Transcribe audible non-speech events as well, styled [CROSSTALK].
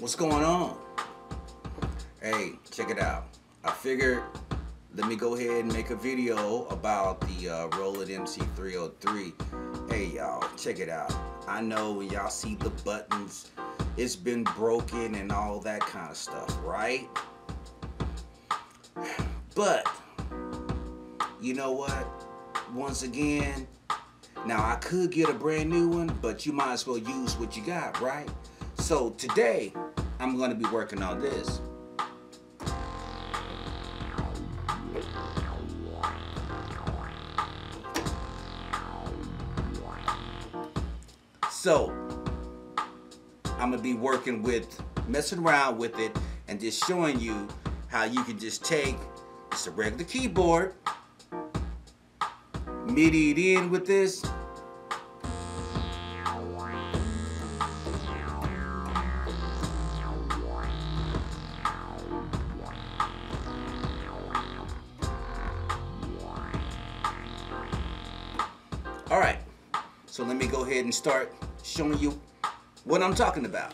What's going on? Hey, check it out. I figured let me go ahead and make a video about the uh, Roland MC303. Hey y'all, check it out. I know when y'all see the buttons, it's been broken and all that kind of stuff, right? [SIGHS] But, you know what? Once again, now I could get a brand new one, but you might as well use what you got, right? So today, I'm gonna be working on this. So, I'm gonna be working with, messing around with it and just showing you how you can just take, it's a regular keyboard, MIDI it in with this, All right, so let me go ahead and start showing you what I'm talking about.